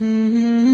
Mm-hmm.